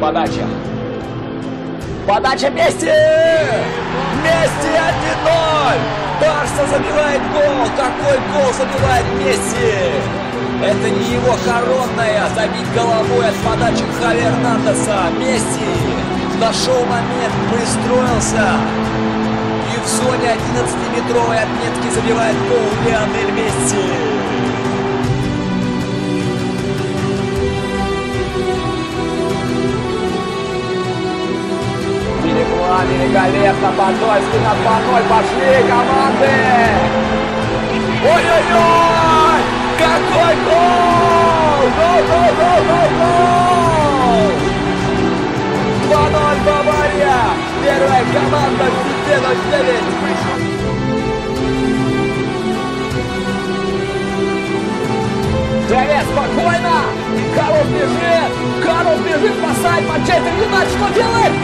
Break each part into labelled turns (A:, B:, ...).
A: подача. Подача Месси! Месси 1-0! Барса забивает гол! Какой гол забивает Месси! Это не его коронная, забить головой от подачи Хави Эрнандеса. Месси нашел момент, пристроился. И в зоне 11-метровой отметки забивает гол Лионель Месси. Перекла великолепно, Подольский на 2-0, пошли команды! Ой-ой-ой! Какой гол! Гол, гол, гол, гол, гол! 2-0 Бавария! Первая команда в FIFA 9! Дэвид, спокойно! Карлос бежит! Карлос бежит спасать Манчестер Юнайтед! Что делает?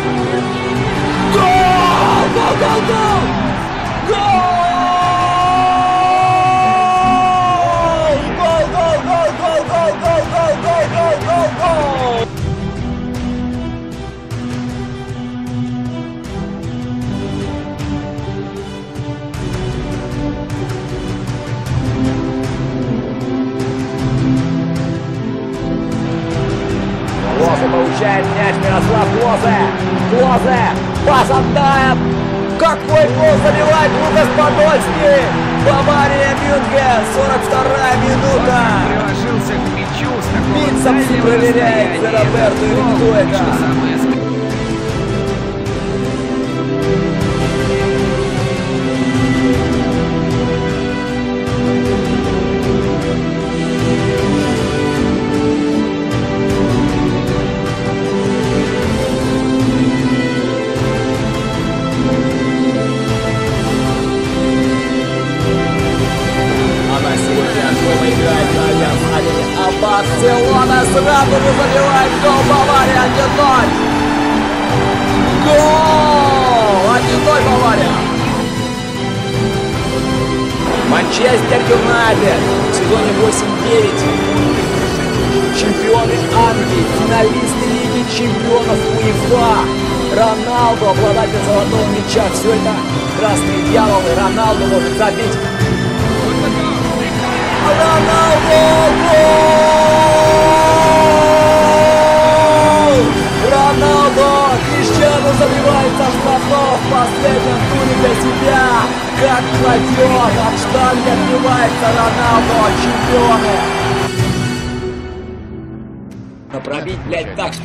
A: Motion, Nashman, Ashraf, Guaza, Guaza, Пас отдаем! Какой гол забивает Лукас Подольский! Бавария Мюнхен, 42 минута!
B: Приложился к мячу с такого
A: Бицепсы проверяет Роберту Риктуэка.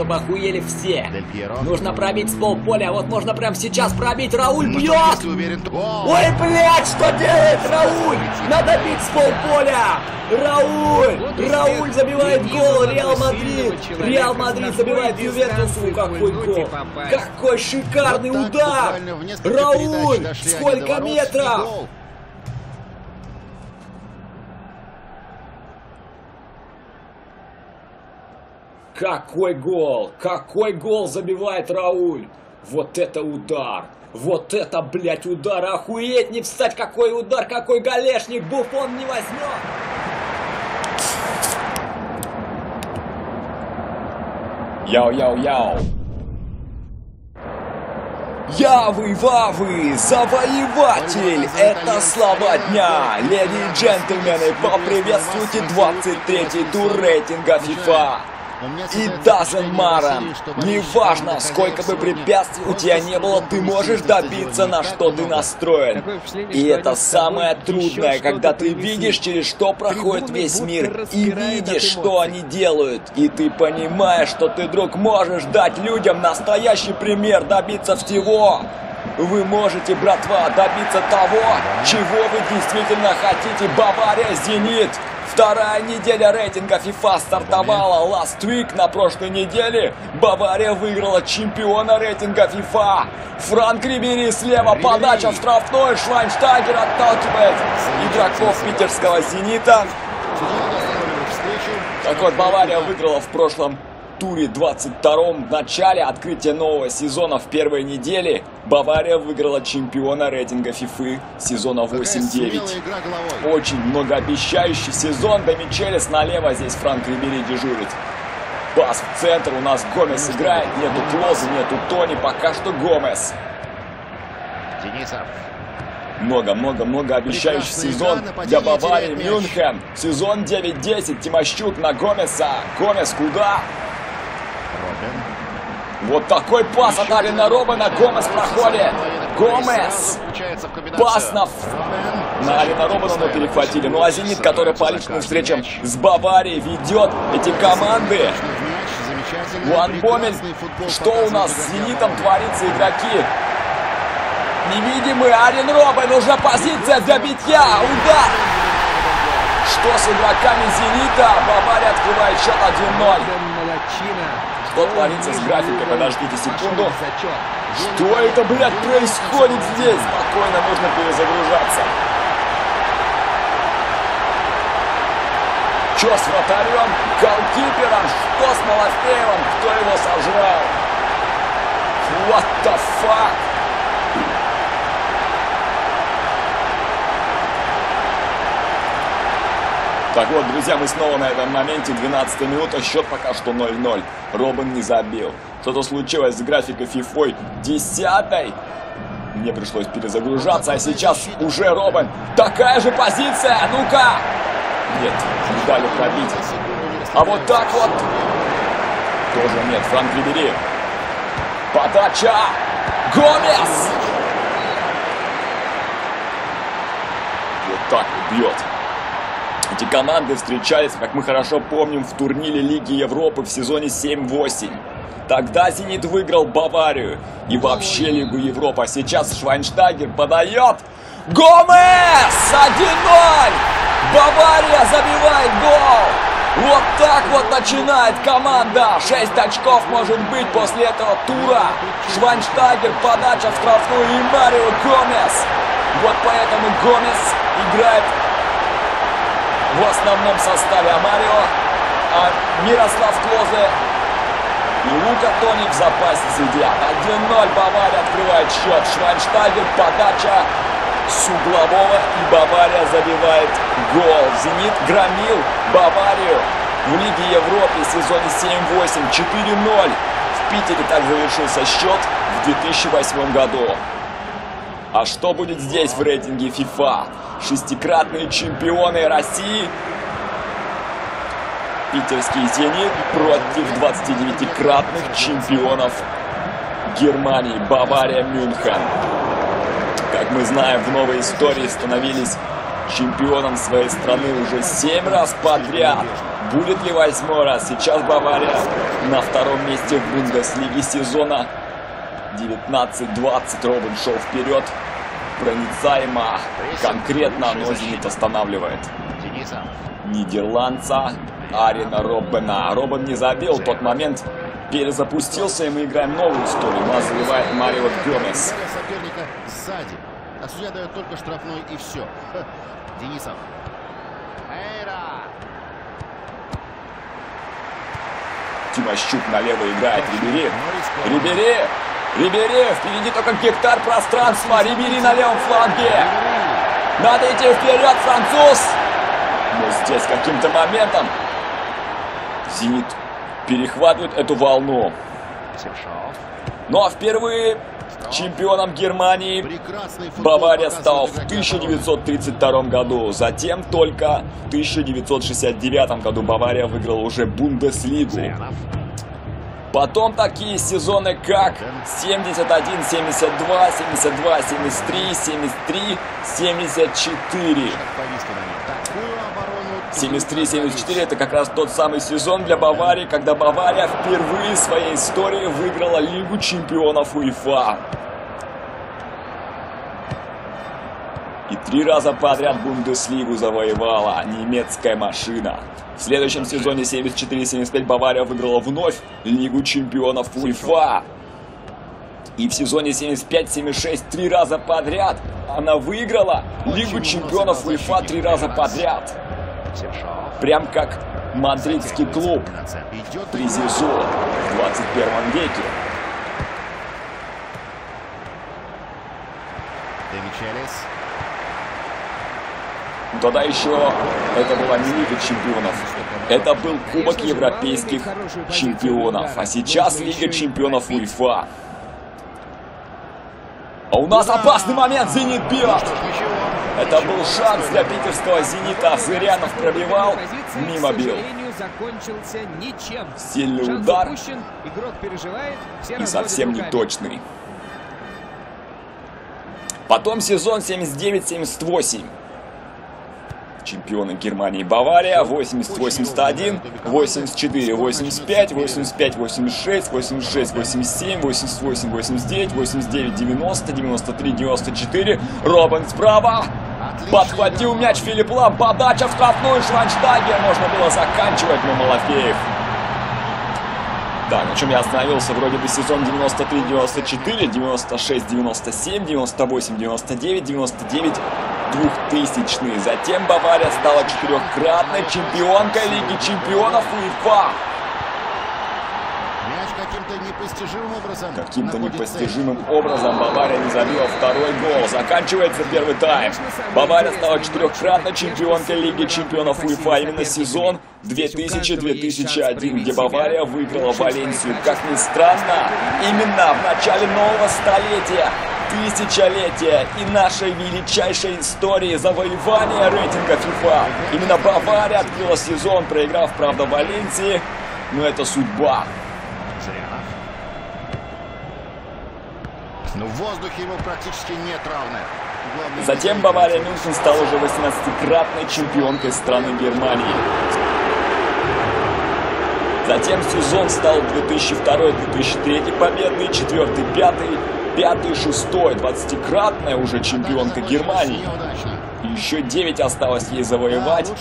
A: Чтобы охуели все.
C: Дель Пьеро.
A: Нужно пробить с полполя. Вот можно прямо сейчас пробить. Рауль
C: Ну,
A: бьет!
C: если уверен, то- Гол!
A: Ой, блядь, что делает Рауль? Надо бить с полполя! Рауль! Рауль забивает гол! Реал Мадрид! Реал Мадрид забивает Ювентусу! Какой гол! Какой шикарный
C: Вот
A: удар! Рауль! Сколько метров! Какой гол! Какой гол забивает Рауль! Вот это удар! Вот это, блядь, удар! Охуеть не встать! Какой удар! Какой галешник! Буфон не возьмет! Яу-яу-яу! Явы-вавы, завоеватель! Это слова дня! Леди и джентльмены, поприветствуйте 23-й тур рейтинга FIFA! И
C: что болельщики
A: неважно, сколько бы препятствий у тебя не было, ты можешь добиться, на что ты настроен. И это самое трудное, когда ты видишь, через что проходит весь мир, и видишь, что они делают. И ты понимаешь, что ты, друг, можешь дать людям настоящий пример, добиться всего. Вы можете, братва, добиться того, чего вы действительно хотите. Бавария, Зенит. Вторая неделя рейтинга FIFA стартовала. Last week на прошлой неделе Бавария выиграла чемпиона рейтинга FIFA. Франк Рибери слева, подача в штрафной. Швайнштайгер отталкивает игроков питерского «Зенита». Так вот, Бавария выиграла в прошлом туре 22-м. В начале открытия нового сезона в первой неделе Бавария выиграла чемпиона рейтинга FIFA сезона
C: Такая
A: 8-9.
C: смелая игра головой.
A: Очень многообещающий сезон. До Мичелес налево здесь Франк Рибери дежурит. Пас в центр, у нас Гомес играет, нету Клоза, нету Тони, пока что Гомес.
C: Денисов.
A: Много-много-много обещающий сезон для Баварии. Мюнхен. Сезон 9-10, Тимощук на Гомеса. Гомес куда? Вот такой пас от Алина Робина. Гомес проходит. Гомес. Пас на, на Алина Робина, но перехватили. Ну а Зенит, который по личным встречам с Баварией ведет эти команды. Ван Бомель, что у нас с Зенитом творится, игроки? Невидимый Арин Робин, уже позиция для битья, удар! Что с игроками Зенита? Бавария открывает счет 1-0. Что творится с графикой? Подождите секунду. Что это, блядь, происходит здесь? Спокойно, нужно перезагружаться. Что с вратарем? Голкипером? Что с Малафеевым? Кто его сожрал? What the fuck? Так вот, друзья, мы снова на этом моменте. 12 минута, счет пока что 0-0. Робин не забил. Что-то случилось с графикой фифой 10 Мне пришлось перезагружаться, а сейчас уже Робин. Такая же позиция, ну-ка! Нет, не дали пробить. А вот так вот. Тоже нет, Франк Рибери. Подача! Гомес! Вот так бьет. Эти команды встречались, как мы хорошо помним, в турнире Лиги Европы в сезоне 7-8. Тогда «Зенит» выиграл Баварию и вообще Лигу Европы. А сейчас Швайнштайгер подает. Гомес! 1-0! Бавария забивает гол! Вот так вот начинает команда. 6 очков может быть после этого тура. Швайнштайгер, подача в штрафную и Марио Гомес. Вот поэтому Гомес играет в основном составе Амарио, а Мирослав Клозе и Лука Тони в запасе сидят. 1-0 Бавария открывает счет. Швайнштайгер, подача с углового и Бавария забивает гол. Зенит громил Баварию в Лиге Европы в сезоне 7-8 4-0. В Питере так завершился счет в 2008 году. А что будет здесь в рейтинге FIFA? Шестикратные чемпионы России. Питерский «Зенит» против 29-кратных чемпионов Германии, Бавария, Мюнхен. Как мы знаем, в новой истории становились чемпионом своей страны уже 7 раз подряд. Будет ли восьмой раз? Сейчас Бавария на втором месте в Бундеслиге сезона 19-20. Робин шел вперед. Проницаемо, конкретно, но Зенит останавливает
C: Денисов.
A: нидерландца Арина Роббена. Роббен не забил, в тот момент перезапустился, и мы играем новую историю. Нас заливает Марио Гомес.
C: Соперника сзади. А судья дает только штрафной и все. Денисов. Эйра.
A: Тимощук налево играет. Рибери. Рибери. Рибери. Впереди только гектар пространства. Рибери на левом фланге. Надо идти вперед, француз. Но здесь каким-то моментом Зенит перехватывает эту волну. Ну а впервые чемпионом Германии Бавария стал в
C: игроки
A: 1932 году. Затем только в 1969 году Бавария выиграла уже Бундеслигу. Потом такие сезоны как 71, 72, 72, 73, 73, 74.
C: Повис на нем. Такую оборону...
A: 73-74 это как раз тот самый сезон для Баварии, когда Бавария впервые в своей истории выиграла Лигу чемпионов УЕФА. И три раза подряд Бундеслигу завоевала немецкая машина. В следующем сезоне 74-75 Бавария выиграла вновь Лигу чемпионов УЕФА. И в сезоне 75-76 три раза подряд она выиграла Лигу чемпионов УЕФА три раза подряд. Прям как мадридский клуб при в 21 веке. Тогда еще это была не Лига Чемпионов. Это был Кубок Европейских Чемпионов. А сейчас Лига Чемпионов УЕФА. А у нас опасный момент, Зенит бьет! Это был шанс для питерского «Зенита». Зырянов пробивал, мимо бил. Сильный удар и совсем не
B: руками.
A: точный. Потом сезон 79-78. Чемпионы Германии Бавария 80-81, 84-85, 85-86, 86-87, 88-89, 89-90, 93-94. Робин справа. Подхватил мяч Филипп Лам. Подача в штрафную Шванштайгер. Можно было заканчивать, но Малафеев да, на чем я остановился, вроде бы сезон 93-94, 96-97, 98-99, 99 2000 Затем Бавария стала четырехкратной чемпионкой Лиги Чемпионов УЕФА.
C: Каким-то непостижимым образом.
A: Каким-то непостижимым образом Бавария не забила второй гол. Заканчивается первый тайм. Бавария стала четырехкратной чемпионкой Лиги Чемпионов УЕФА. Именно сезон 2000-2001, где Бавария выиграла Валенсию. Как ни странно, именно в начале нового столетия, тысячелетия и нашей величайшей истории завоевания рейтинга ФИФА. Именно Бавария открыла сезон, проиграв, правда, Валенсии, но это судьба.
C: Но в воздухе ему практически нет равных. Главное,
A: Затем Бавария. Мюнхен стала уже 18-кратной чемпионкой страны Германии. Затем сезон стал 2002-2003 победный, 4-5, 5-6, 20-кратная уже чемпионка Германии. И еще 9 осталось ей завоевать,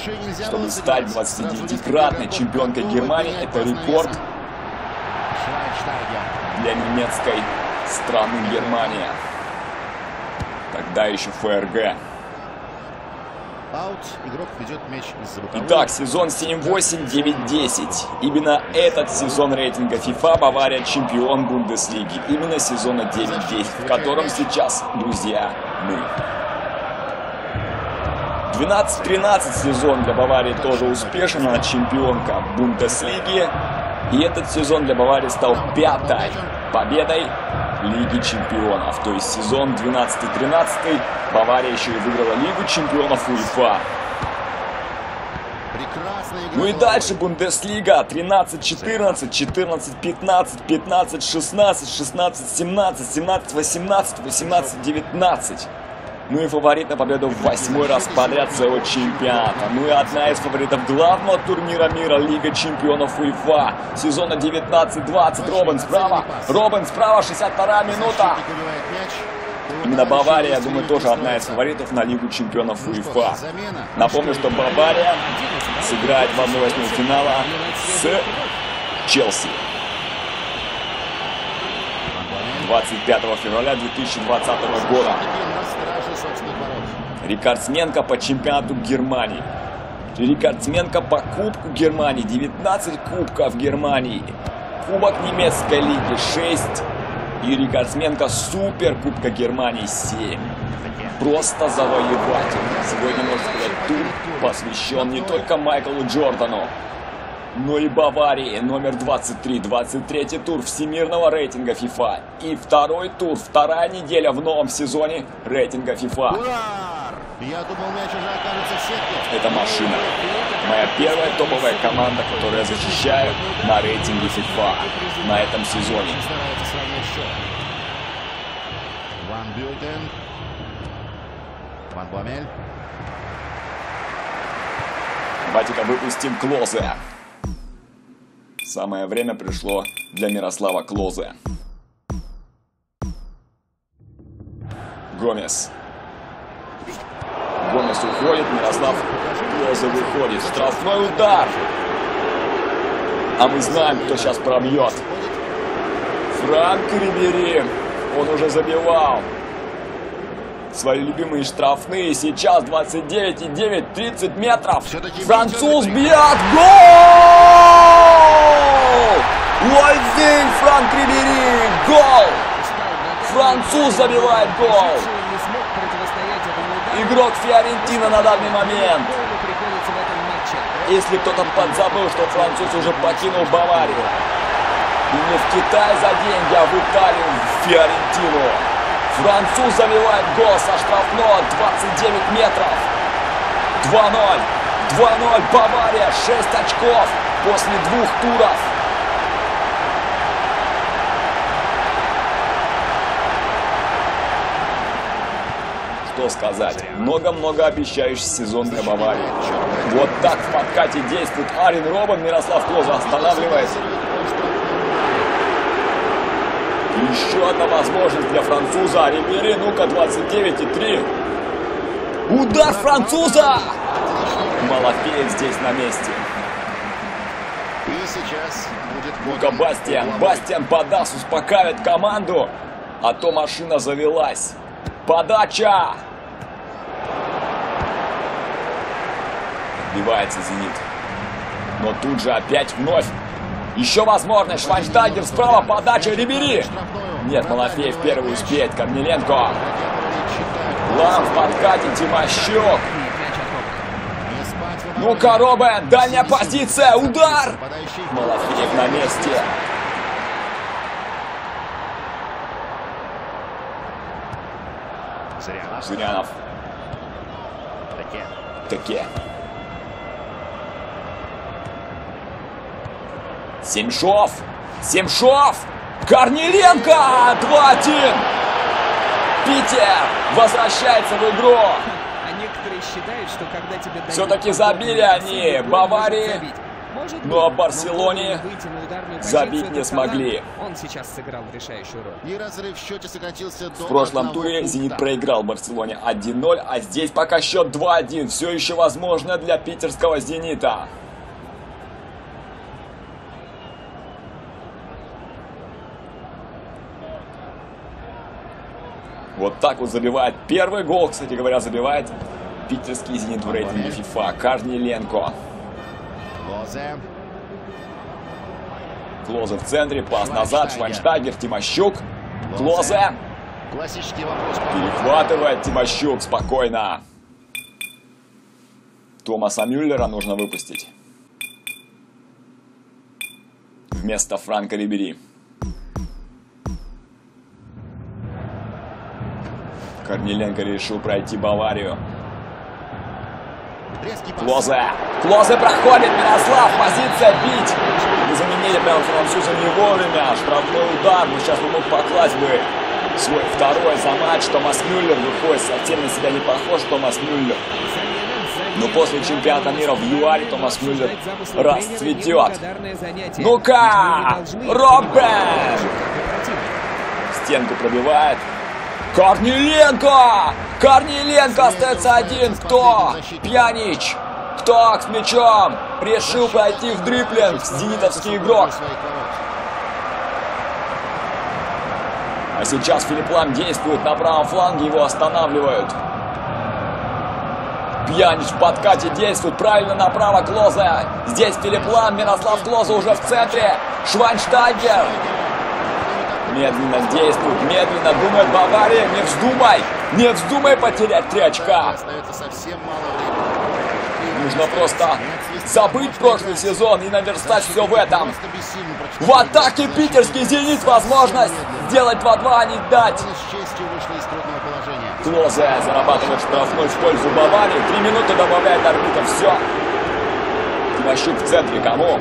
A: чтобы стать
C: сыграть. Сразу
A: 29-кратной
C: несколько
A: чемпионкой Германии. Это рекорд для немецкой страны Германия. Тогда еще ФРГ. Итак, сезон 7-8, 9-10. Именно этот сезон рейтинга FIFA Бавария чемпион Бундеслиги. Именно сезона 9-10, в котором сейчас, друзья, мы. 12-13 сезон для Баварии тоже успешен, она чемпионка Бундеслиги. И этот сезон для Баварии стал пятой победой Лиги Чемпионов. То есть сезон 12-13 Бавария еще и выиграла Лигу Чемпионов УЕФА. Ну и дальше Бундеслига 13-14, 14-15, 15-16, 16-17, 17-18, 18-19. Ну и фаворит на победу в восьмой раз подряд своего чемпионата. Ну и одна из фаворитов главного турнира мира Лига чемпионов УЕФА. Сезона 19-20. Робин справа. Робин справа, 62 минута. Именно Бавария, я думаю, тоже одна из фаворитов на Лигу чемпионов
C: Ну
A: УЕФА. Напомню, что Бавария сыграет в 1-8 финала с Челси 25 февраля 2020 года. Рекордсменка по чемпионату Германии. Рекордсменка по Кубку Германии. 19 кубков Германии. Кубок немецкой лиги 6. И рекордсменка Суперкубка Германии 7. Просто завоеватель. Сегодня, можно сказать, тур посвящен не только Майклу Джордану, но и Баварии номер 23. 23 тур всемирного рейтинга FIFA. И второй тур, вторая неделя в новом сезоне рейтинга FIFA.
C: Удар! Я думал, мяч уже окажется в сетке.
A: Это машина. Моя первая топовая команда, которую я защищаю на рейтинге FIFA на этом сезоне.
C: Ван Бютен. Ван Бомель.
A: Давайте-ка выпустим Клозе. Самое время пришло для Мирослава Клозе. Гомес. Гомес уходит, Мирослав Клозе выходит. Штрафной удар. А мы знаем, кто сейчас пробьет. Франк Рибери. Он уже забивал. Свои любимые штрафные. Сейчас 29 и 9, 30 метров. Француз бьет. Гол! Лойзин Франк Рибери. Гол! Француз забивает гол. Игрок Фиорентина на данный момент. Если кто-то подзабыл, что француз уже покинул Баварию. И не в Китай за деньги, а в Италию, в Фиорентину. Француз забивает гол со штрафного 29 метров. 2-0. 2-0. Бавария. 6 очков после двух туров. Что сказать? Много-много обещающий сезон для Баварии. Вот так в подкате действует Арин Робан. Мирослав Клоза останавливает. Еще одна возможность для француза. Рибери, ну-ка, 29 и 3. Удар француза! Малафеев здесь на месте.
C: И сейчас будет
A: Ну-ка, Бастиан. Бастиан подаст, успокаивает команду. А то машина завелась. Подача! Отбивается «Зенит». Но тут же опять вновь. Еще возможность. Швайнштайгер справа. Подача Рибери. Нет, Малафеев первый успеет. Корнеленко. Лам в подкате. Тимощук. Ну-ка, Робен. Дальняя позиция. Удар. Малафеев на месте. Зырянов.
C: Таке.
A: Таке. Семшов! Семшов! Корниленко! 2-1! Питер возвращается в игру!
B: А некоторые считают, что когда тебе дают
A: Всё-таки забили они. Баварии. Барселоне
B: но на ударную
A: забить не смогли.
B: Он сейчас сыграл решающую роль.
C: И разрыв в счете сократился до
A: В прошлом туре
C: пункта.
A: «Зенит» проиграл Барселоне 1-0, а здесь пока счет 2-1. Все еще возможно для питерского «Зенита». Вот так вот забивает первый гол, кстати говоря, забивает питерский «Зенит» в рейтинге FIFA. Корниленко.
C: Лозе.
A: Клозе в центре, пас назад, Швайнштайгер, Тимощук. Клозе перехватывает Тимощук спокойно. Томаса Мюллера нужно выпустить. Вместо Франка Рибери. Корниленко решил пройти Баварию. Клозе. Клозе проходит, Мирослав, позиция бить. Не заменили прямо француза не вовремя. Штрафной удар, но сейчас бы мог покласть бы свой второй за матч. Томас Мюллер выходит, совсем на себя не похож Томас Мюллер. Но после чемпионата мира в ЮАРе Томас Мюллер расцветет. Ну-ка! Робен! Стенку пробивает. Корниленко! Корниленко остается один. Кто? Пьянич. Кто с мячом? Решил пройти в дриплинг. Зенитовский игрок. А сейчас Филипп Лам действует на правом фланге. Его останавливают. Пьянич в подкате действует. Правильно направо Клозе. Здесь Филипп Лам. Мирослав Клозе уже в центре. Швайнштайгер. Медленно действует, медленно думает Бавария. Не вздумай, не вздумай потерять три очка. Нужно просто забыть прошлый сезон и наверстать все в этом. В атаке питерский «Зенит» возможность сделать 2-2, а не дать. Клозе зарабатывает штрафной в пользу Баварии. Три минуты добавляет арбитр. Все. Тимощук в центре. Кому?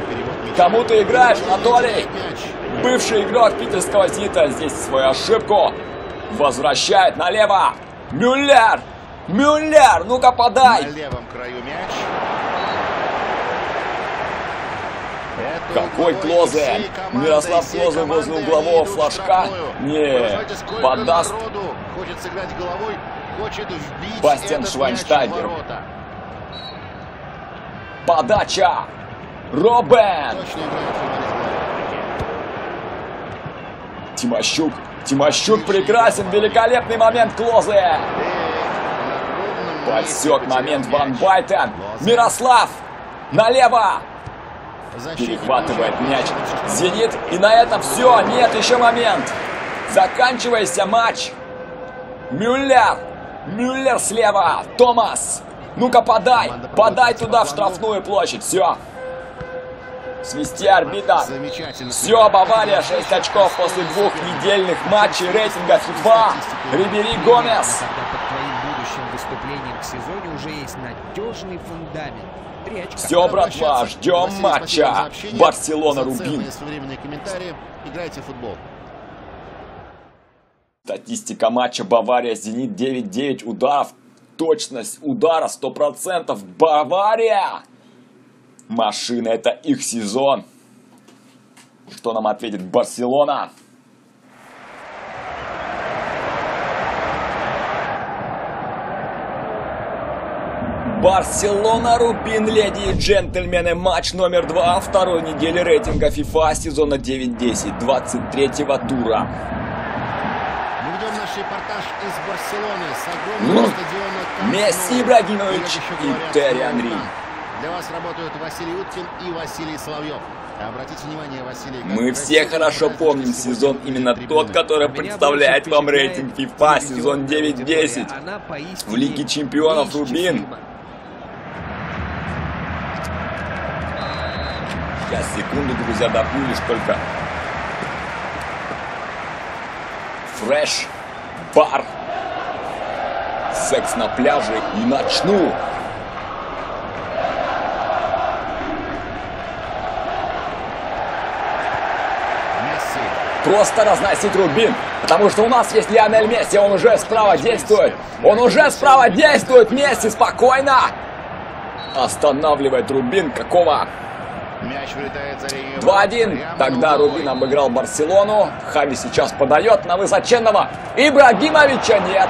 A: Кому ты играешь, Анатолий? Бывший игрок питерского «Зенита» здесь свою ошибку возвращает налево. Мюллер! Мюллер! Ну-ка подай!
C: На левом краю мяч. Это
A: Какой Клозе? Мирослав Клозе возле углового флажка? Не, подаст.
C: хочет сыграть головой, хочет вбить
A: Бастиан Швайнштайгер. Подача! Робен!
C: Точно.
A: Тимощук! Тимощук прекрасен! Великолепный момент Клозе! Подсек момент Ван. Байтен! Мирослав! Налево! Перехватывает мяч. Зенит. И на этом все. Нет, еще момент. Заканчивайся матч. Мюллер. Мюллер слева. Томас. Ну-ка подай. Подай туда в штрафную площадь. Все. Свисти орбита.
C: Замечательно.
A: Все, Бавария 6 очков после двух недельных матчей рейтинга FIFA. Рибери Гомес.
B: Под твоим будущим выступлением к сезоне уже есть надежный фундамент.
A: Все, братва, ждем матча. Барселона-Рубин.
C: Играйте в футбол.
A: Статистика матча Бавария-Зенит 9-9 ударов. Точность удара 100%. Бавария! Машина, это их сезон. Что нам ответит Барселона? Барселона, Рубин, леди и джентльмены, матч номер два второй недели рейтинга FIFA сезона 9-10, 23-го тура.
C: Мы ведем наш репортаж из Барселоны с огромного
A: Ну,
C: стадиона
A: Месси. Ибрагимович и Терри
C: «Слон
A: Анри».
C: Там». Для вас работают Василий Уткин и Василий Соловьев. Обратите внимание, Василий...
A: Мы все хорошо помним сезон именно тот, который представляет вам рейтинг FIFA сезон
B: телевизионная
A: 9-10.
B: аудитория. Она поистине
A: В Лиге чемпионов Рубин. Сейчас, секунду, друзья, допью лишь только. Фреш, бар, секс на пляже и начну. Просто разносить Рубин. Потому что у нас есть Лионель Месси, он уже справа действует. Он уже справа действует. Месси, спокойно. Останавливает Рубин. Какого?
C: Мяч вылетает за линию.
A: 2-1.
C: Прямо
A: Тогда. Рубин обыграл Барселону. Хави сейчас подает на высоченного. Ибрагимовича нет.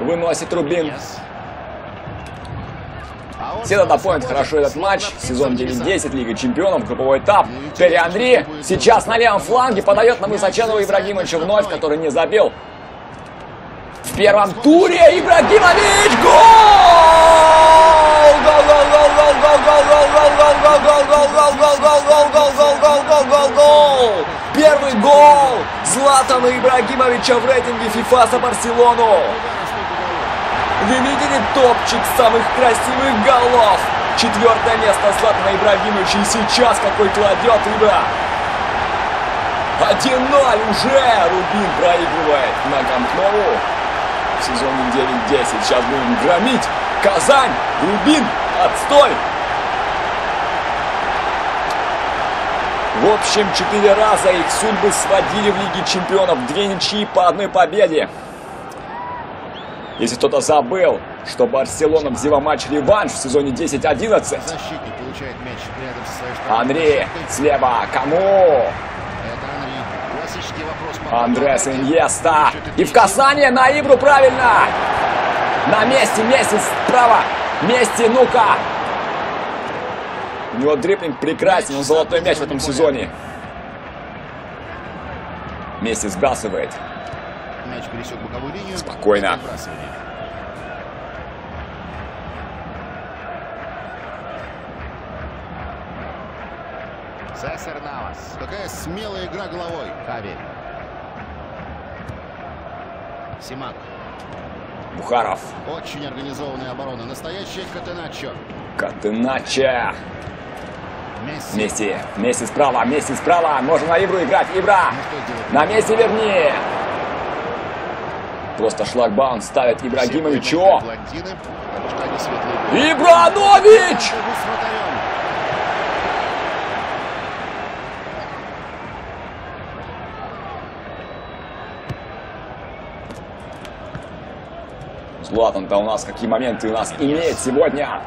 A: Выносит Рубин.
C: А
A: Все
C: снова
A: помнят хорошо этот матч. Сезон
C: в небесах.
A: 9-10, Лига Чемпионов, групповой этап. Терри Анри сейчас на левом фланге подает на высоченного Ибрагимовича вновь, который не забил. В первом туре Ибрагимович! Гол! Гол, гол, гол, гол, гол, гол, гол, гол, гол, гол, гол, гол, гол, гол, гол, гол, гол, гол, гол, гол! Первый гол Златана Ибрагимовича в рейтинге FIFA за Барселону. Вы видели топчик самых красивых голов? Четвертое место Златана Ибрагимовича и сейчас какой кладет Ибра. 1-0 уже Рубин проигрывает на Камп Ноу. В сезоне 9-10 сейчас будем громить. Казань, Рубин, отстой! В общем, четыре раза их судьбы сводили в Лиге Чемпионов. Две ничьи по одной победе. Если кто-то забыл, что Барселона взяла матч-реванш в сезоне 10-11,
C: Защитник получает мяч рядом со своей штрафной
A: Анри слева, кому? Андрес. Иньеста. И в касание на Ибру правильно. На месте, Месси справа. Месси, ну-ка. У него дриплинг прекрасен, он золотой мяч в этом сезоне. Месси сбрасывает.
C: Мяч пересек боковую линию.
A: Спокойно.
C: Сесар Навас. Какая смелая игра головой. Хави. Симак.
A: Бухаров.
C: Очень организованная оборона. Настоящая Катеначо.
A: Катеначе.
C: Месси.
A: Месси. Месси справа, Месси справа. Можно на Ибру играть. Ибра.
C: Ну?
A: На Месси верни. Просто шлагбаум ставит Ибрагимовичу. Ибранович! Златан-то у нас какие моменты у нас имеет сегодня.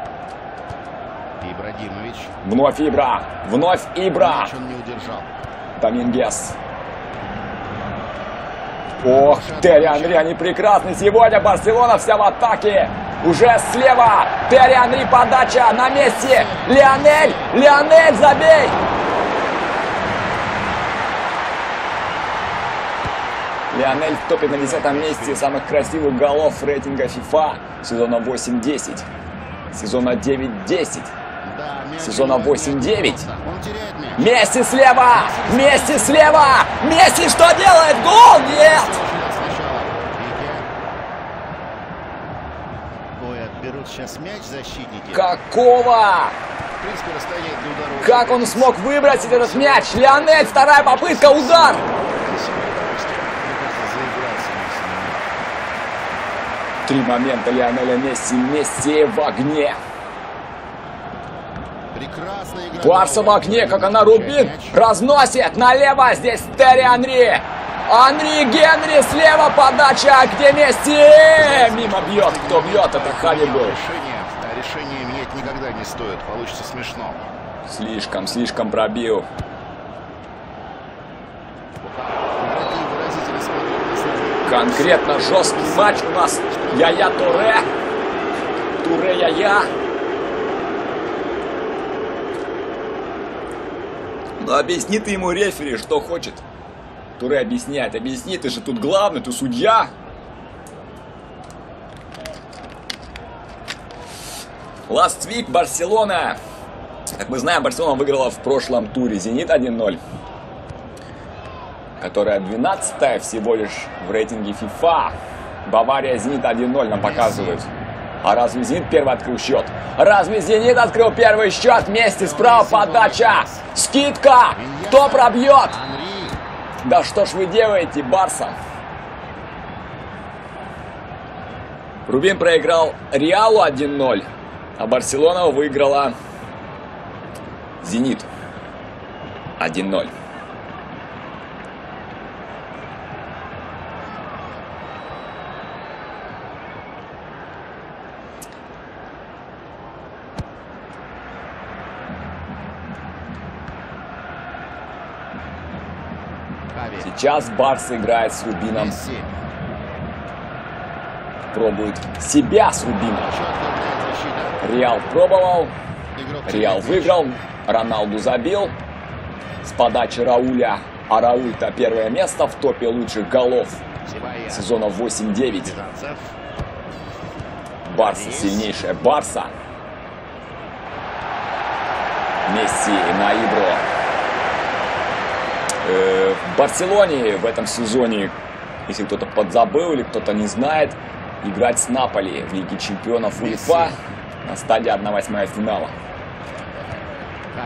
C: Ибрагимович.
A: Вновь Ибра. Вновь Ибра.
C: Мяч он не удержал.
A: Домингес. Ох, Терри Анри, они прекрасны сегодня. Барселона вся в атаке. Уже слева. Терри Анри подача на месте. Лионель, Лионель, забей. Лионель в топе на 10 месте самых красивых голов рейтинга FIFA сезона 8-10. Сезона 9-10. Сезона
C: у него
A: 8-9.
C: не отбивался. Он теряет мяч.
A: Месси слева! Месси слева! Месси что делает? Гол! Нет!
C: Пике. Сейчас мяч защитники.
A: Какого?
C: Принципе.
A: Как он смог выбросить этот мяч? Леонель, вторая попытка, удар! Три момента Лионеля Месси. Месси в огне. Барса в огне, как она рубит. Разносит налево. Здесь Терри Анри. Анри Генри слева подача. Где Месси? Мимо бьет. Кто бьет? Это Хави был.
C: Решение, а решение менять никогда не стоит. Получится смешно.
A: Слишком, слишком пробил. Конкретно жесткий матч у нас. Я-я Туре. Туре я-я. Ну объясни ты ему рефери, что хочет. Туре объясняет. Объясни, ты же тут главный, ты судья. Last week Барселона. Как мы знаем, Барселона выиграла в прошлом туре Зенит 1-0 которая 12 всего лишь в рейтинге FIFA. Бавария Зенит 1-0 нам показывают. А разве Зенит первый открыл счет? Разве Зенит открыл первый счет? Вместе справа подача! Скидка! Кто пробьет? Да что ж вы делаете, Барса? Рубин проиграл Реалу 1-0, а Барселона выиграла Зенит 1-0. Сейчас Барс играет с Рубином, пробует себя с Рубином. Реал пробовал, Реал выиграл, Роналду забил с подачи Рауля. А Рауль-то первое место в топе лучших голов сезона 8-9.
C: Бежанцев.
A: Барса сильнейшая Барса. Месси на Ибро. Э, в Барселоне в этом сезоне, если кто-то подзабыл или кто-то не знает, играть с Наполи в Лиге Чемпионов УЕФА на стадии 1-8 финала.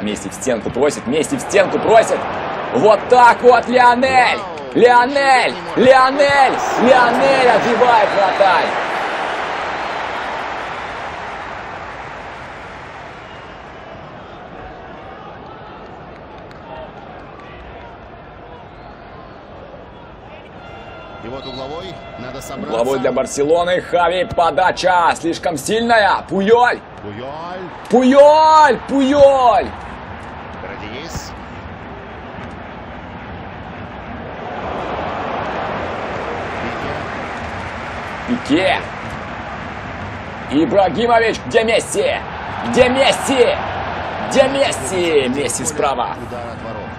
A: Месси в стенку просит, Месси в стенку просит. Вот так вот, Лионель! Лионель! Лионель! Лионель отбивает вратарь!
C: И вот угловой. Надо собраться.
A: Главой для Барселоны Хави подача слишком сильная. Пуйоль!
C: Пуйоль.
A: Пуйоль! Пике! Ибрагимович, где Месси? Где Месси? Где Месси? Месси справа.
C: Удар от ворот.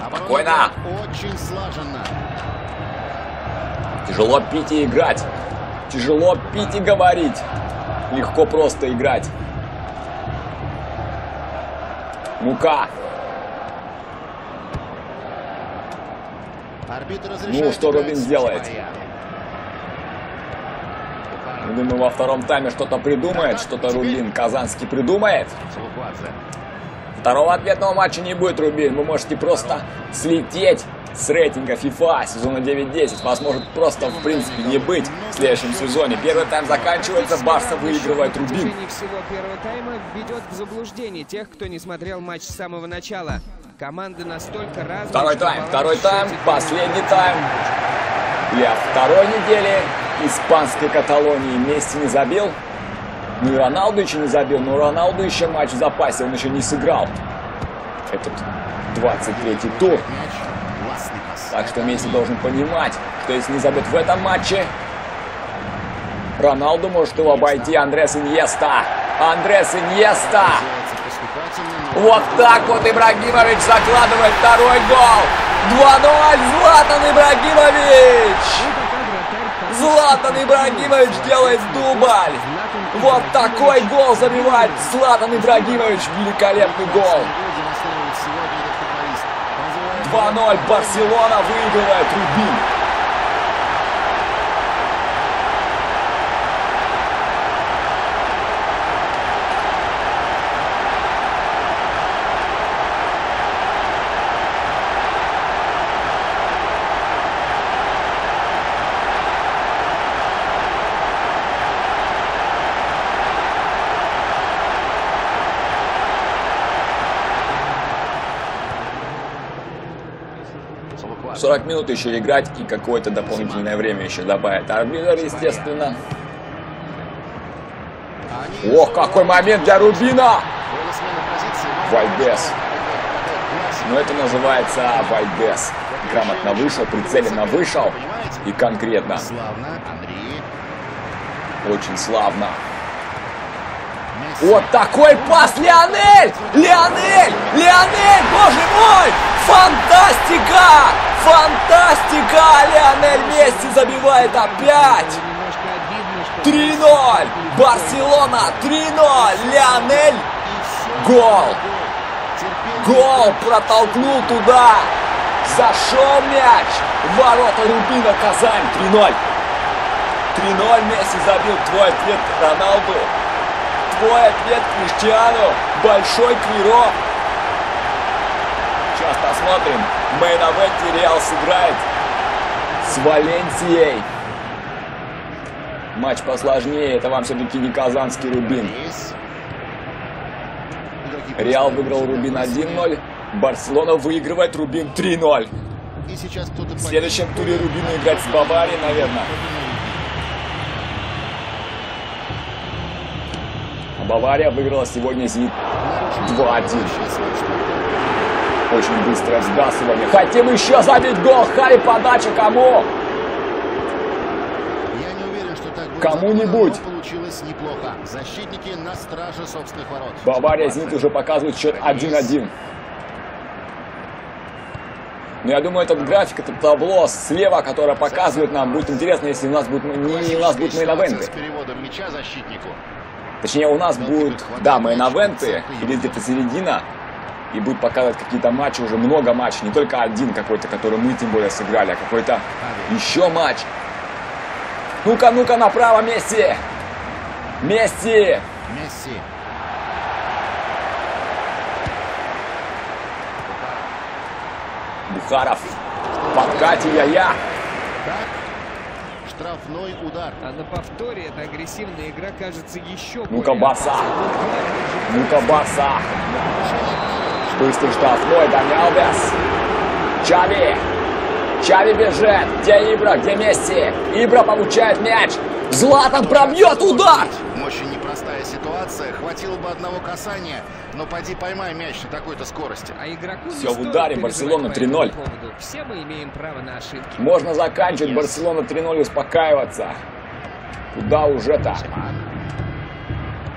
C: Оборона
A: Спокойно.
C: Очень слаженно.
A: Тяжело пить и играть. Тяжело пить и говорить. Легко просто играть. Мука. Ну, что Рубин сделает? Думаю, во втором тайме что-то придумает, что-то Рубин Казанский придумает. Второго ответного матча не будет, Рубин. Вы можете просто слететь с рейтинга FIFA сезона 9-10. Вас может просто, в принципе, не быть в следующем сезоне. Первый тайм заканчивается, Барса выигрывает Рубин.
B: протяжении всего первого тайма ведет к заблуждению тех, кто не смотрел матч с самого начала. Команды настолько разные.
A: Второй тайм, второй
B: в
A: тайм, последний тайм. Для второй недели испанской Каталонии Месси не забил. Ну и Роналду еще не забил, но Роналду еще матч в запасе, он еще не сыграл. Этот 23-й тур. Так что Месси должен понимать, что если не забьет в этом матче, Роналду может его обойти Андрес Иньеста. Андрес Иньеста! Вот так вот Ибрагимович закладывает второй гол. 2-0, Златан Ибрагимович! Златан Ибрагимович делает дубль. Вот такой гол забивает Златан Ибрагимович. Великолепный гол.
C: Гол демонстрирует сегодня этот футболист. Он
A: 2-0. Барселона выигрывает Рубин. 40 минут еще играть и какое-то дополнительное время еще добавить. Арбитр, естественно. Ох, какой момент для Рубина! Вальдес. Но это называется Вальдес. Грамотно вышел, прицеленно вышел. И конкретно. Очень славно. Вот такой пас, Лионель! Лионель! Лионель, боже мой! Фантастика! Фантастика! Лионель Месси забивает опять!
B: Немножко обидно, что...
A: 3-0! Барселона 3-0! Лионель! Гол! Гол протолкнул туда! Зашел мяч! Ворота Рубина Казань 3-0! 3-0 Месси забил твой ответ Роналду. Твой ответ Криштиану. Большой Квиро. Посмотрим. Мейн Авенти Реал сыграет с Валенсией. Матч посложнее. Это вам все-таки не казанский Рубин. Реал выиграл Рубин
C: на
A: 1-0. Барселона выигрывает Рубин 3-0.
C: И сейчас кто-то
A: В следующем туре Рубину играть с Баварией, наверное. Бавария выиграла сегодня Зенит 2-1. Очень быстрое сбрасывание. Хотим еще забить гол. Хари подача кому?
C: Я не уверен, что так будет
A: Кому-нибудь.
C: получилось неплохо. Защитники на страже собственных ворот.
A: Бавария Зенит уже показывает счет 1-1. Но я думаю, этот график, это табло слева, которое показывает нам, будет интересно, если у нас будет не у нас
C: мяча защитнику.
A: Точнее, у нас будут, да, мейн-авенты, или где-то середина, и будет показывать какие-то матчи, уже много матчей, не только один какой-то, который мы тем более сыграли, а какой-то еще матч. Ну-ка, ну-ка, направо, Месси! Месси!
C: Месси.
A: Бухаров. Подкате я-я.
C: Так. Штрафной удар.
B: А на повторе эта агрессивная игра кажется еще
A: Ну-ка,
B: опасной.
A: Ну-ка, Барса. Быстрый штрафной, Дани Алвес. Чави. Чави бежит. Где Ибра? Где Месси? Ибра получает мяч. Златан пробьет удар.
C: Очень непростая ситуация. Хватило бы одного касания, но поди поймай мяч на такой-то скорости.
B: А игроку
A: Всё, в ударе, Барселона
B: по этому
A: 3:0.
B: поводу. Все мы имеем право на ошибки.
A: Можно заканчивать. Барселона 3-0 успокаиваться. Куда уже-то?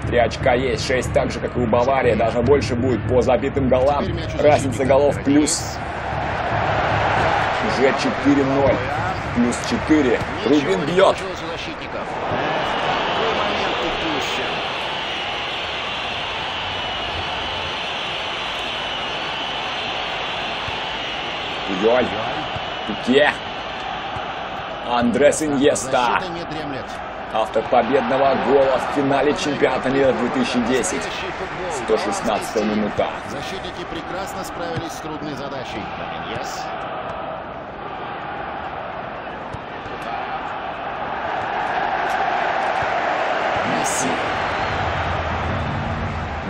A: Три очка есть. Шесть так же, как и у Баварии. Даже больше будет по забитым голам. Разница голов плюс. Уже 4-0. Плюс 4.
C: Ничего
A: Рубин бьет. Пуйоль. Пике. Андрес Иньеста. Автор победного гола в финале чемпионата мира 2010.
C: Следующий футбол.
A: 116 минута.
C: Защитники прекрасно справились с трудной задачей. Доминьес.
A: Месси.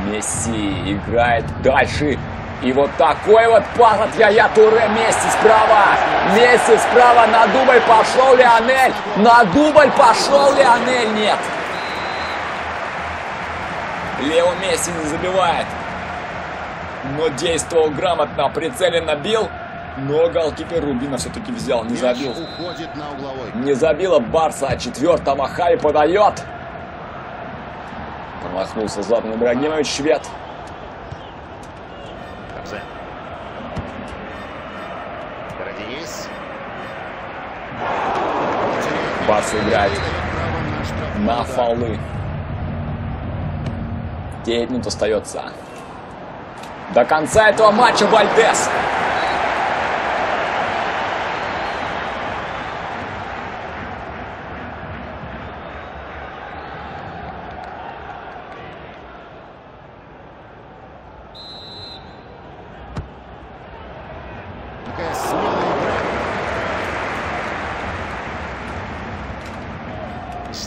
A: Месси играет дальше. И вот такой вот пас от Яя Туре. Месси справа. Месси справа. На дубль пошел Лионель. На дубль пошел Лионель. Нет. Лео Месси не забивает. Но действовал грамотно. Прицеленно бил. Но голкипер Рубина все-таки взял. Не забил. Не забила Барса, а четвертого Хави подает. Промахнулся Златан Ибрагимович, швед. Играет
C: Правом на
A: фолы. 9 минут остается. До конца этого матча Вальдес.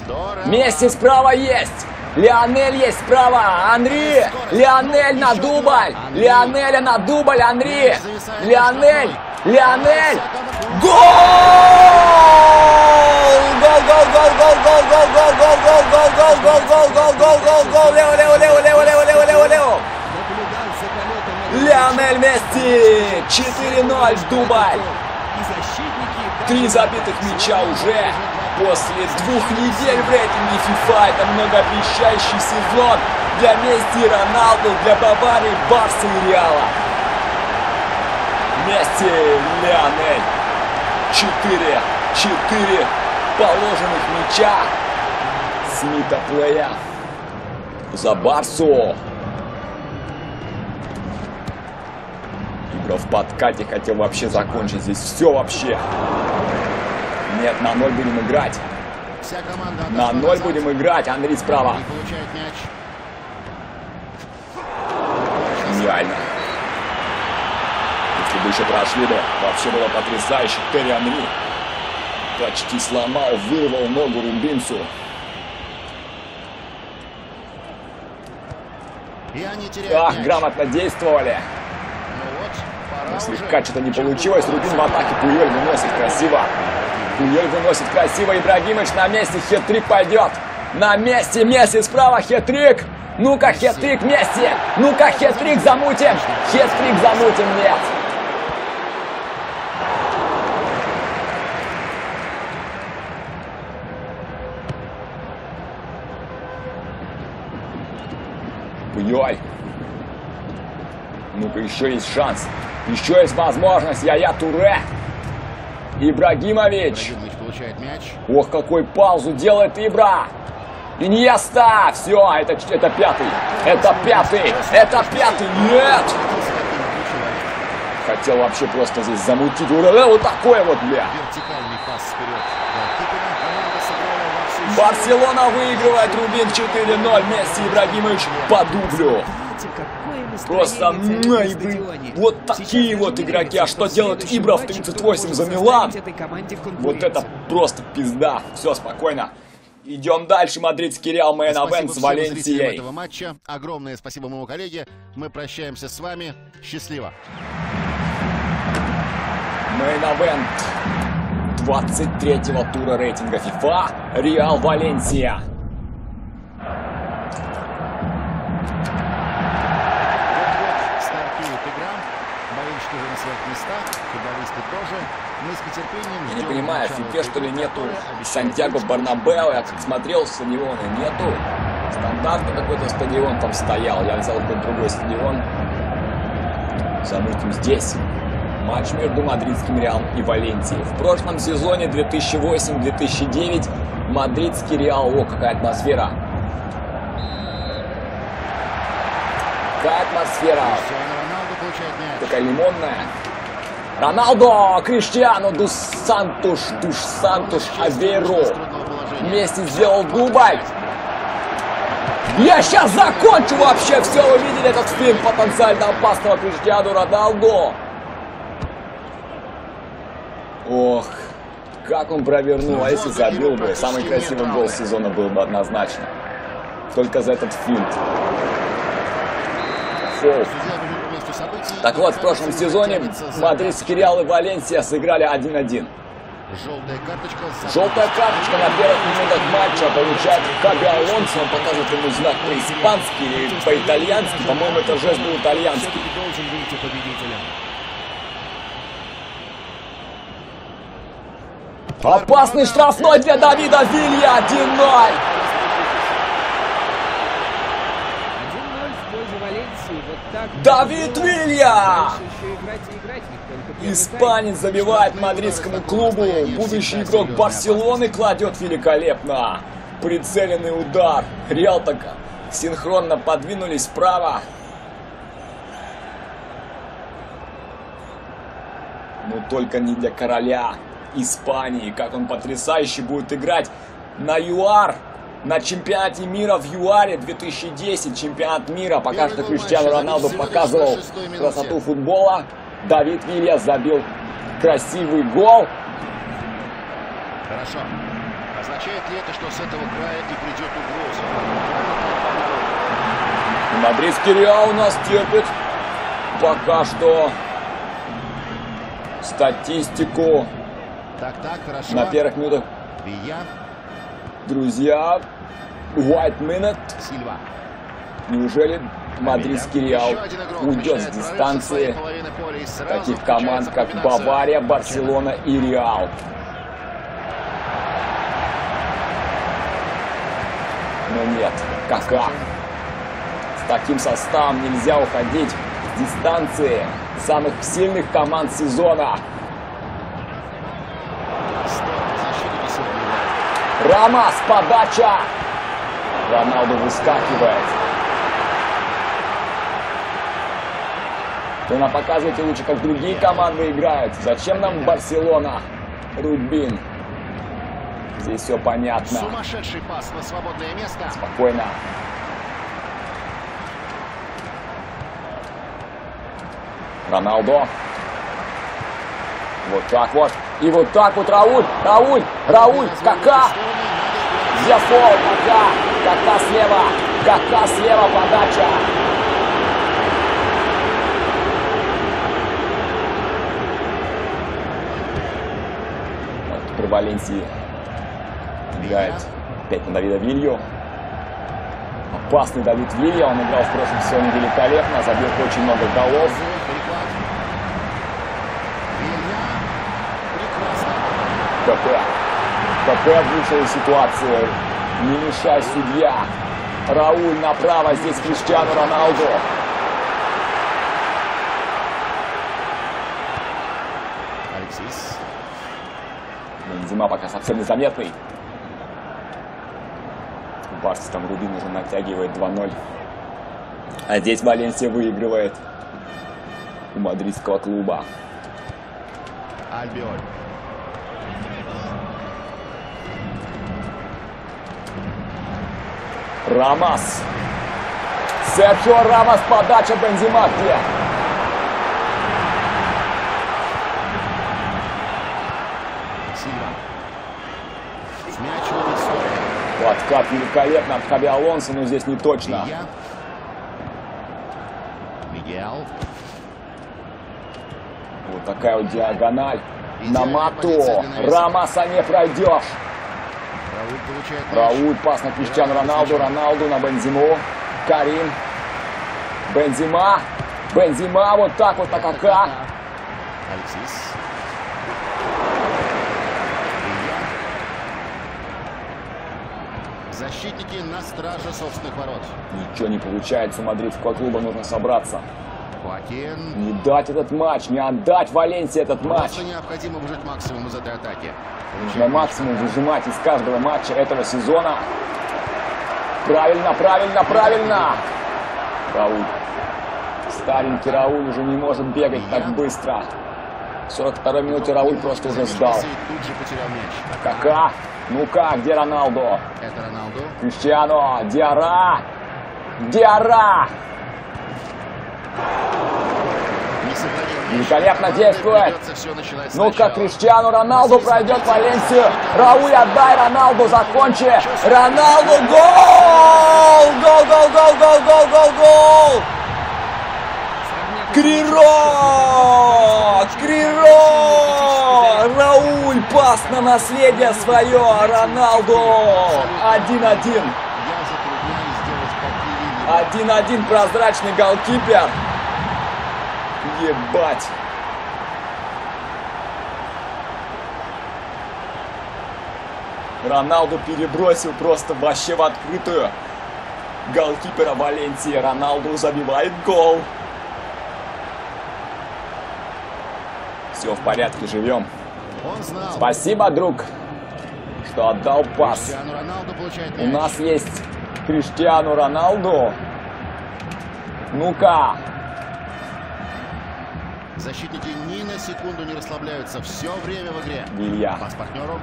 C: Здорово.
A: Справа есть. Лионель есть справа. Анри. Лионель на дубль. Лионеля на дубль. Анри. Лионель. Лионель. Гол! Гол, гол, гол, гол, гол, гол, гол, гол, гол, гол, гол, гол, гол, гол, гол, гол, лево, лево, лево, лево, лево, лево, лево, лево.
B: Полетом
A: Лионель Месси. 4-0 Дубль.
B: И защитники...
A: Три забитых мяча уже. После двух недель в рейтинге FIFA это многообещающий сезон для Месси Роналду, для Баварии, Барса и Реала. Месси, Лионель. Четыре, четыре положенных мяча. Смита Плея за Барсу. Игра в подкате хотел вообще закончить здесь все вообще. Нет, на ноль будем играть. На ноль будем играть. Андрей справа. Гениально. Если бы еще прошли бы, вообще было потрясающе. Терри Анри почти сломал, вырвал ногу Рубинцу. Ах,
C: мяч.
A: грамотно действовали.
C: Ну вот,
A: Но слегка что-то не получилось. Рубин в атаке. Пуель выносит красиво. Пуель выносит красиво. Ибрагимович на месте. Хет-трик пойдет. На месте. Месси справа. Хет-трик. Ну-ка, хет-трик Месси. Ну-ка, хет-трик замутим. Хет-трик замутим. Нет. Пуель. Ну-ка, еще есть шанс. Еще есть возможность. Я-я Туре. Ибрагимович.
C: Ибрагимович получает мяч.
A: Ох, какой паузу делает Ибра. Иньеста. Все, это, это пятый. Это пятый. Это пятый. Нет. Хотел вообще просто здесь замутить. Ура, вот такое вот, бля.
C: Вертикальный пас вперед.
A: Барселона выигрывает Рубин 4-0. Месси Ибрагимович по дублю.
B: Видите, какое
A: Просто
B: царит
A: м,
B: на
A: и, блин,
B: стадионе.
A: вот
B: Сейчас
A: такие вот игроки. А что делает Ибра в
B: матче кто
A: 38
B: может
A: за Милан? Вот это просто пизда. Все, спокойно. Идем дальше. Мадридский Реал
C: Спасибо
A: Авент с Валенсией.
C: этого матча. Огромное спасибо моему коллеге. Мы прощаемся с вами. Счастливо.
A: Мейн Авент 23-го тура рейтинга FIFA. Реал Валенсия.
C: Местах. Футболисты тоже. Мы с нетерпением
A: Я не понимаю, в FIFA что ли нету Сантьяго Барнабео. Я как смотрел стадионы, нету. Стандартный какой-то стадион там стоял. Я взял какой-то другой стадион. Замутим здесь. Матч между мадридским Реалом и Валенсией. В прошлом сезоне 2008-2009 мадридский Реал. О, какая атмосфера. Какая атмосфера. Такая лимонная. Роналдо, Криштиану, Дус Сантуш, Душ Сантуш, Аверо. Вместе сделал дубль. Я сейчас закончу вообще все. Вы видели этот фильм потенциально опасного Криштиану Роналду? Ох, как он провернул. А если забил бы, самый красивый гол сезона был бы однозначно. Только за этот финт. Фол. Так вот, в прошлом сезоне мадридский Реал и Валенсия сыграли 1-1.
C: Желтая карточка. за-
A: Желтая карточка на первых минутах матча получает Хаби Алонсо. Он показывает ему знак по-испански или по-итальянски. По-моему, это жест был итальянский. Опасный штрафной для Давида Вилья. 1-0.
B: 1-0 в пользу Валенсии. Вот так.
A: Давид Вилья!
B: Дальше еще играть и играть. Ведь только первый
A: Испанец забивает мадридскому клубу. Будущий игрок Барселоны кладет великолепно. Прицеленный удар. Реал так синхронно подвинулись вправо. Но только не для короля Испании. Как он потрясающе будет играть на ЮАР. На чемпионате мира в ЮАРе 2010, чемпионат мира, пока
C: Первый
A: что Криштиану Роналду показывал красоту футбола. Давид Вилья забил красивый гол.
C: Хорошо. Означает ли это, что с этого края и придет угроза?
A: Мадридский Реал у нас терпит пока что статистику
C: Так, так, хорошо.
A: на первых минутах.
C: Вия,
A: Друзья, White Minute.
C: Сильва.
A: Неужели мадридский Реал уйдет с дистанции таких команд, как. Бавария, Барселона и Реал? Но нет, Кака. С таким составом нельзя уходить с дистанции самых сильных команд сезона.
C: Здорово, защитники сегодня играют.
A: Рамас, подача! Роналду выскакивает. Вы нам показываете лучше, как другие команды играют. Зачем нам Барселона? Рубин. Здесь все понятно.
C: Сумасшедший пас на свободное место.
A: Спокойно. Роналдо. Вот так вот. И вот так вот Рауль. Рауль. Рауль. Кака. Где фол? Кака. Кака слева. Кака слева подача. Вот при Валенсии играет опять на Давида Вилью. Опасный Давид Вилья, он играл в прошлом сезоне великолепно, забил очень много голов.
C: Переклад. Вилья. Прекрасно.
A: КП. КП в лучшей ситуации. Не мешай, судья. Рауль направо, здесь Криштиану Роналду.
C: Алексис.
A: Бензима пока совсем незаметный. Барс там Рубин уже натягивает 2-0. А здесь Валенсия выигрывает у мадридского клуба.
C: Альбиоль.
A: Рамас. Серхио Рамас, подача Бензима где? Подкат великолепно от Хаби Алонсо, но здесь не точно. Вот такая вот диагональ. На мату. Рамаса не пройдешь.
C: Рауль получает мяч.
A: Рауль, пас на Криштиану Роналду. Роналду на Бензиму. Карим. Бензима. Бензима вот так вот на Кака.
C: Алексис. Защитники на страже собственных ворот.
A: Ничего не получается у мадридского клуба, нужно собраться. Не дать этот матч, не отдать Валенсии этот матч.
C: Просто необходимо выжать максимум из этой атаки.
A: Нужно максимум выжимать из каждого матча этого сезона. Правильно, правильно, правильно. Рауль. Старенький Рауль уже не может бегать так быстро. В 42-й минуте Рауль просто уже сдал. Кака? Ну-ка, где Роналдо?
C: Это Роналду.
A: Криштиано, Диара! Диара! Великолепно действует. Ну-ка,
C: сначала.
A: Криштиану Роналду пройдет Валенсию. Рауль, отдай Роналду, закончи. Роналду, гол! Гол, гол, гол, гол, гол, гол, гол! Криро! Криро! Рауль, пас на наследие свое. Роналду. 1-1.
C: Я затрудняюсь сделать по Киеву.
A: 1-1 прозрачный голкипер. Ебать. Роналду перебросил просто вообще в открытую. Голкипера Валенсии Роналду забивает гол. Все в порядке, живем. Спасибо, друг, что отдал пас. У нас есть Криштиану Роналду. Ну-ка,
C: Защитники ни на секунду не расслабляются. Все время в игре.
A: Вилья.
C: Пас партнеру.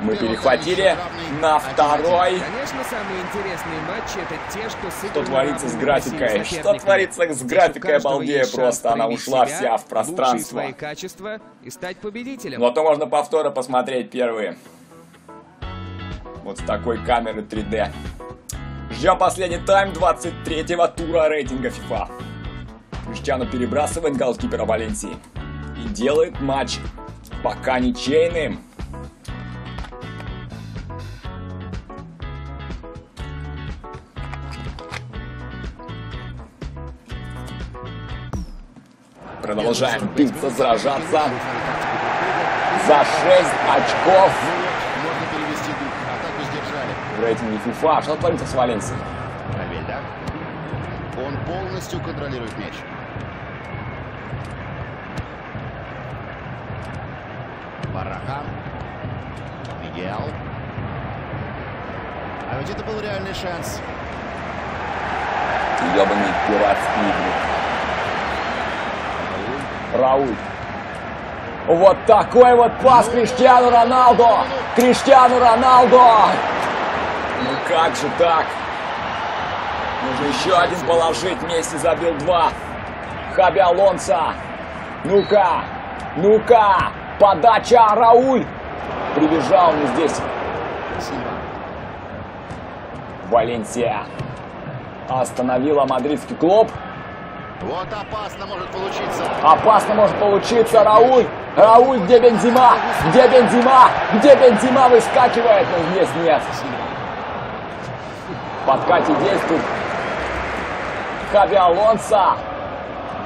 A: Мы перехватили на второй.
B: Конечно, самые интересные матчи это те, что
A: Что творится с графикой? Что творится с графикой? Обалдею просто. Она ушла вся в пространство.
B: свои качества и стать победителем.
A: Но то можно повторы посмотреть первые. Вот с такой камеры 3D. Ждем последний тайм 23-го тура рейтинга FIFA. Криштиану перебрасывает голкипера Валенсии. И делает матч пока ничейным. Продолжаем биться, сражаться за 6 очков
C: Можно перевести дух. Атаку сдержали.
A: в рейтинге FIFA. Что творится с Валенсией?
C: Равельда. Он полностью контролирует мяч. Бараха. Мигел. А ведь это был реальный шанс.
A: Ебаный пиратский игры. Рауль. Вот такой вот пас Криштиану Роналду! Криштиану Роналду! Ну как же так? Нужно еще один положить, Месси забил два. Хаби Алонсо. Ну-ка, ну-ка, подача Рауль. Прибежал он здесь.
C: Сильва.
A: Валенсия. Остановила мадридский клуб.
C: Вот опасно может получиться.
A: Опасно может получиться, Рауль! Рауль, где Бензима? Где Бензима? Где Бензима выскакивает? Но здесь нет. Подкате действует Хаби Алонсо.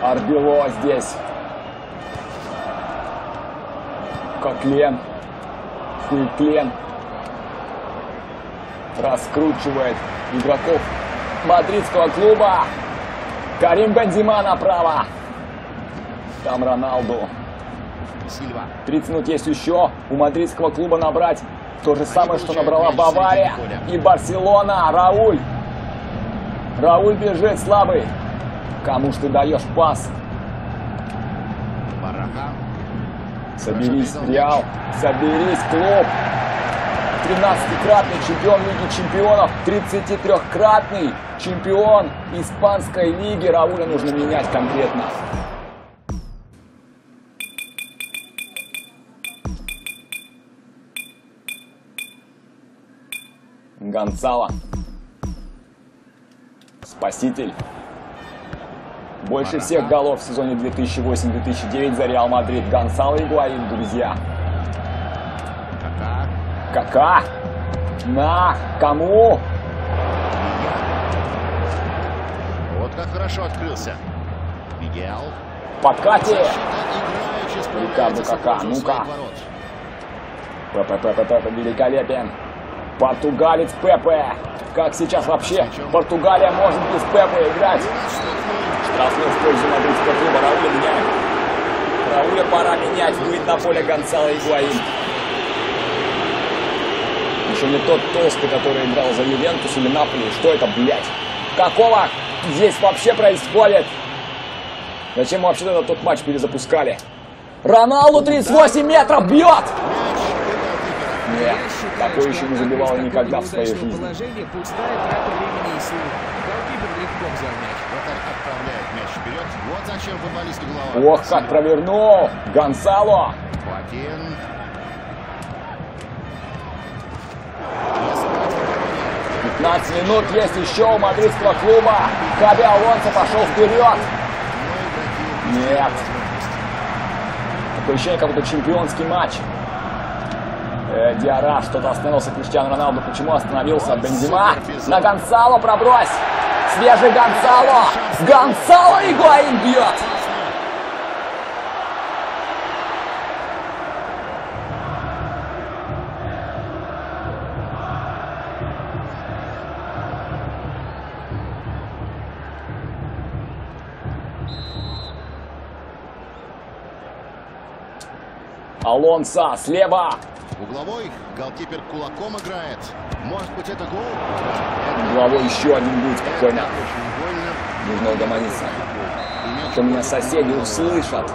A: Арбело здесь. Коклен. Хуйклен. Раскручивает игроков мадридского клуба. Карим Бензима направо. Там Роналду.
C: Сильва.
A: 30 минут есть еще у мадридского клуба набрать. То же самое, что набрала Бавария и Барселона. Рауль. Рауль бежит слабый. Кому ж ты даешь пас?
C: Бараха.
A: Соберись, Реал. Соберись, клуб. 13-кратный чемпион Лиги Чемпионов, 33-кратный чемпион Испанской Лиги. Рауля нужно менять конкретно. Гонсало. Спаситель. Больше всех голов в сезоне 2008-2009 за Реал Мадрид. Гонсало Игуаин, друзья.
C: Кака.
A: Кака? На! Кому?
C: Вот как хорошо открылся. Мигел. Играючи
A: Рикардо Кака, ну-ка.
C: своих ворот.
A: ПППП великолепен. Португалец Пепе. Как сейчас вообще Португалия может без Пепе играть? Штрафной в пользу мадридского клуба. Рауля меняет. Рауля пора менять. Будет на поле Гонсало и Гуаин. Еще не тот толстый, который играл за Ювентус или Наполи. Что это, блядь? Какого здесь вообще происходит? Зачем вообще тогда тот матч перезапускали? Роналду 38 метров бьет! Нет, такой еще не забивал никогда в своей жизни.
B: положения пустая
C: зачем футболисту голова.
A: Ох, как провернул! Гонсало!
C: Хоакин.
A: 15 минут есть еще у мадридского клуба. Хаби Алонсо пошел вперед. Нет. Такое ощущение, как будто чемпионский матч. Э, Диара что-то остановился Криштиану Роналду. Почему остановился? Бензима. На Гонсало пробрось. Свежий Гонсало. Гонсало и Гуаин бьет. Алонсо слева.
C: Угловой. Голкипер кулаком играет. Может быть, это гол?
A: Угловой еще один будет спокойно. Нужно угомониться. А то меня соседи услышат.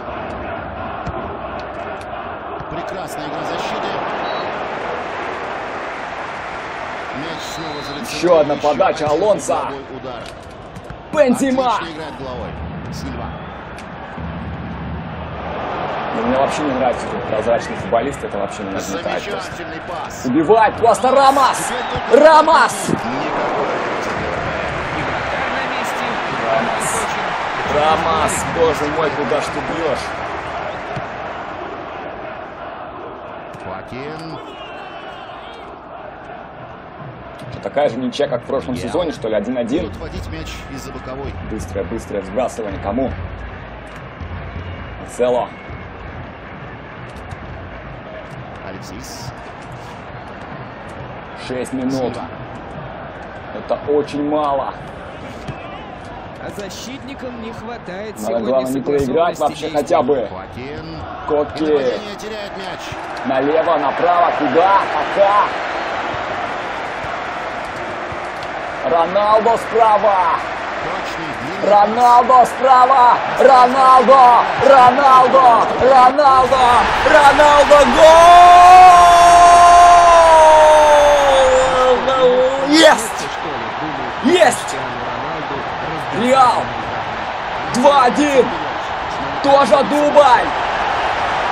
C: Прекрасная игра в защите. Мяч снова залетел.
A: Еще одна подача
C: удар.
A: Бензима.
C: Отлично играет головой.
A: Но мне вообще не нравится этот прозрачный футболист, это вообще не нагнетает просто. Убивает просто Рамас! Рамас!
B: Очень
A: Рамас, боже мой, куда ж ты бьешь? Что, такая же ничья, как в прошлом сезоне, что ли, 1-1?
C: Будут водить мяч из-за боковой.
A: Быстрое, быстрое сбрасывание. Кому? Цело. 6 минут. Это очень мало.
B: А защитникам не хватает
A: Надо, главное, не проиграть вообще
B: действий.
A: хотя бы.
C: Мяч.
A: Налево, направо, куда? Пока. Роналдо справа. Роналдо справа! Роналдо! Роналдо! Роналдо! Роналдо! Гол! Есть! Есть! Реал! 2-1! Тоже Дубай!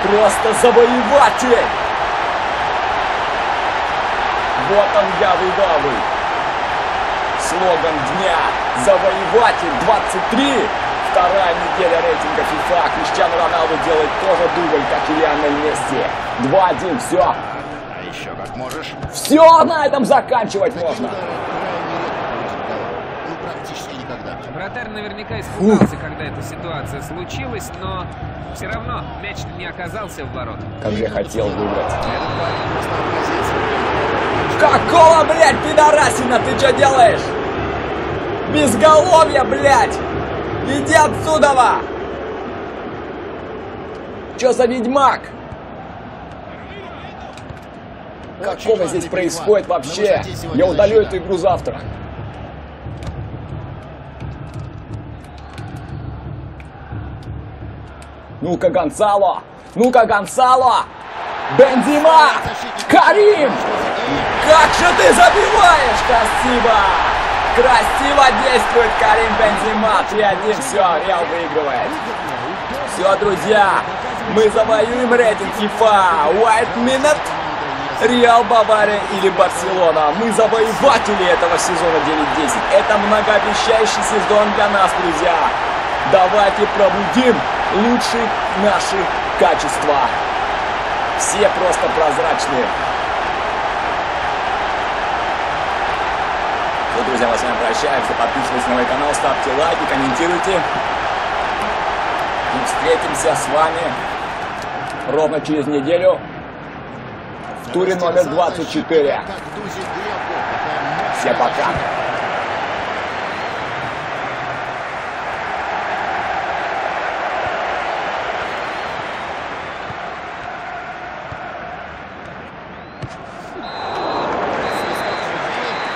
A: Просто завоеватель! Вот он я выдавый! Слоган дня «Завоеватель 23». Вторая неделя рейтинга FIFA. Криштиану Роналду делает тоже дубль, как и Лионель Месси. 2-1, все.
C: А еще как можешь.
A: Все на этом заканчивать можно.
C: Ну, практически никогда.
B: Вратарь наверняка испугался, когда эта ситуация случилась, но все равно мяч не оказался в ворот.
A: Как же я хотел выиграть. Какого, блядь, пидорасина, ты что делаешь? Безголовье, блядь! Иди отсюда! во! Чё за ведьмак? Какого здесь происходит вообще? Я удалю эту игру завтра. Ну-ка, Гонсало! Ну-ка, Гонсало! Бензима! Карим! Как же ты забиваешь! Красиво! Красиво действует Карим Бензима! 3-1, все, Реал выигрывает. Все, друзья, мы завоюем рейтинг FIFA. White Minute, Реал, Бавария или Барселона. Мы завоеватели этого сезона 9-10. Это многообещающий сезон для нас, друзья. Давайте пробудим лучшие наши качества. Все просто прозрачные. Ну, друзья, мы с вами прощаемся. Подписывайтесь на мой канал, ставьте лайки, комментируйте. И встретимся с вами ровно через неделю в туре номер 24.
C: Как в Дузе Гребу. Такая мощная
A: Всем пока.
C: защита.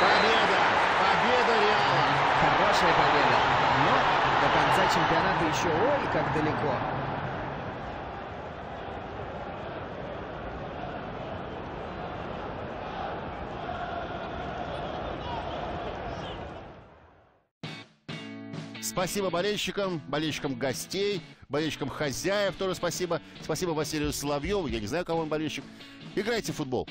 C: Победа! Победа Реала!
B: Хорошая победа. Но до конца чемпионата еще ой, как далеко.
C: Спасибо болельщикам, болельщикам гостей, болельщикам хозяев тоже спасибо. Спасибо Василию Соловьеву, я не знаю, кого он болельщик. Играйте в футбол.